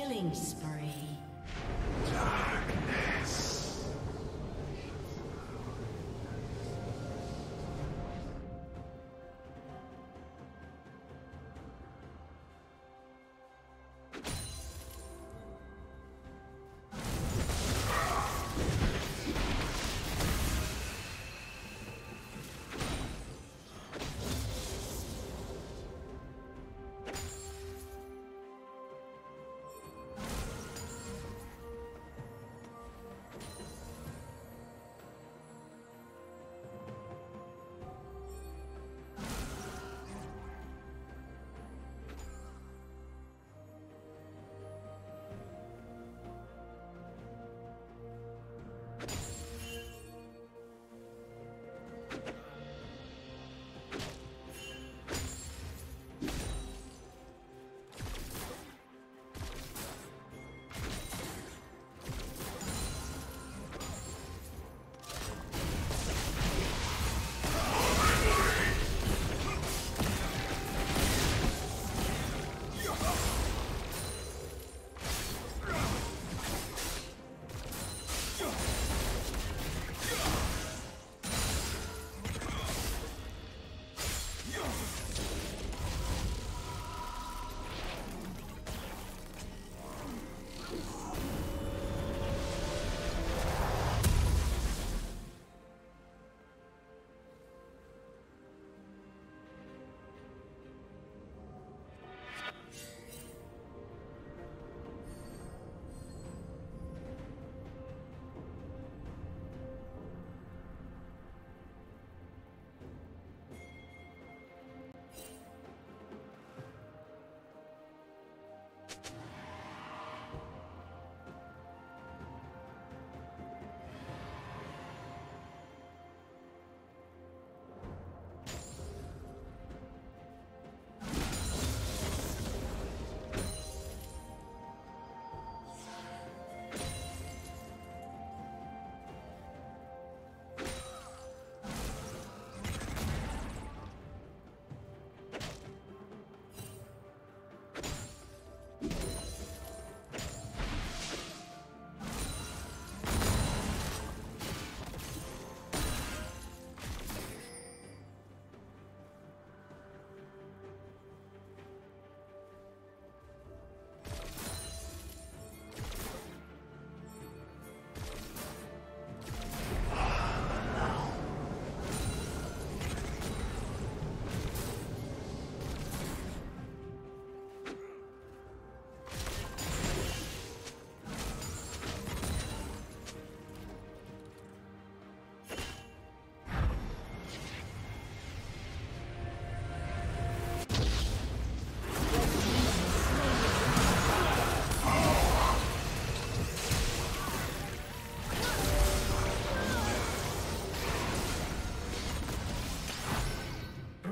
Killing spree.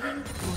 Plating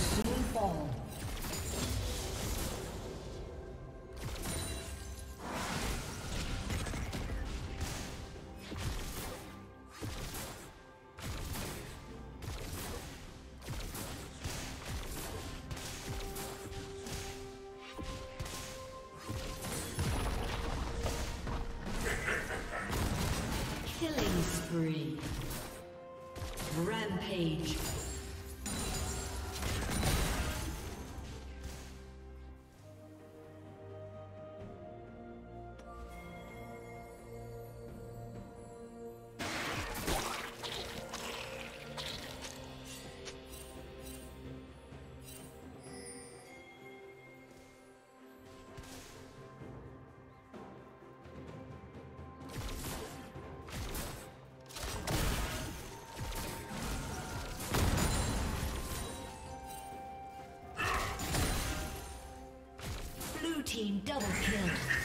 team double kill.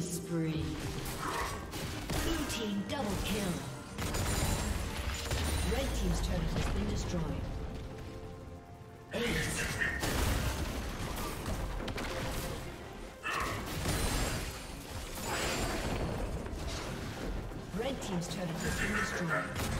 Killing spree. Blue team double kill. Red team's turret has been destroyed. Ace. Red team's turret has been destroyed.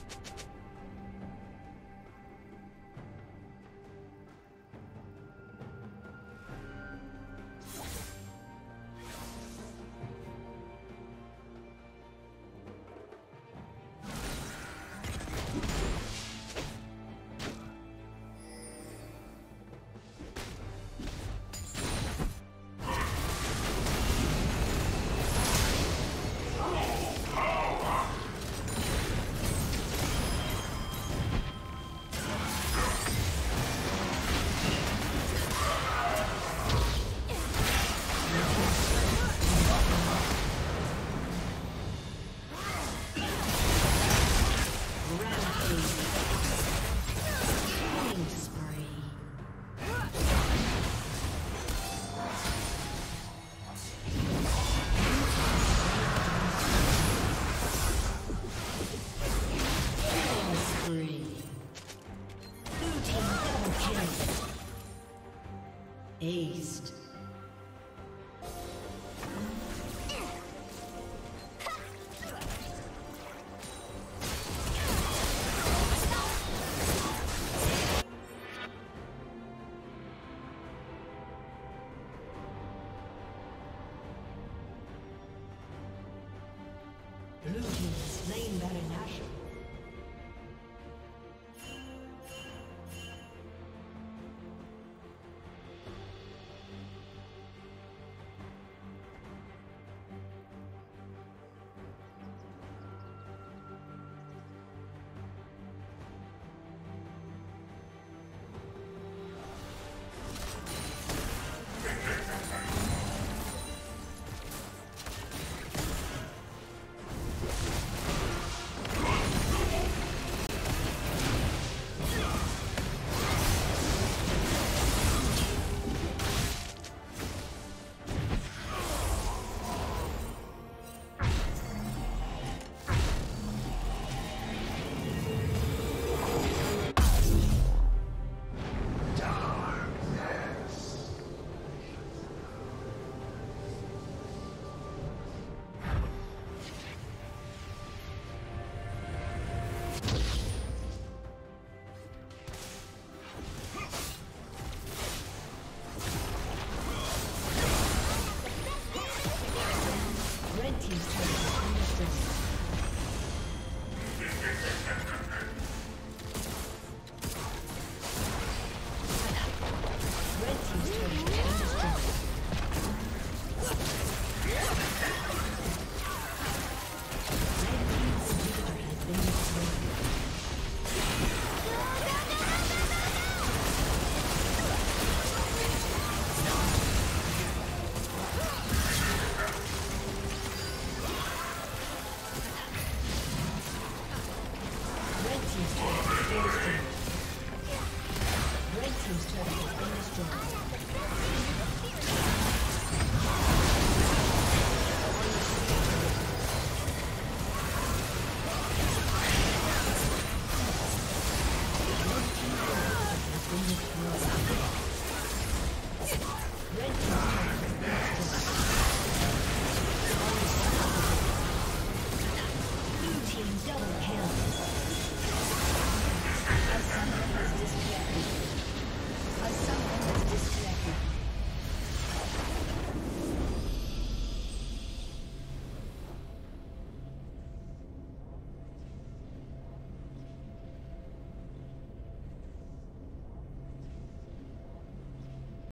Aced.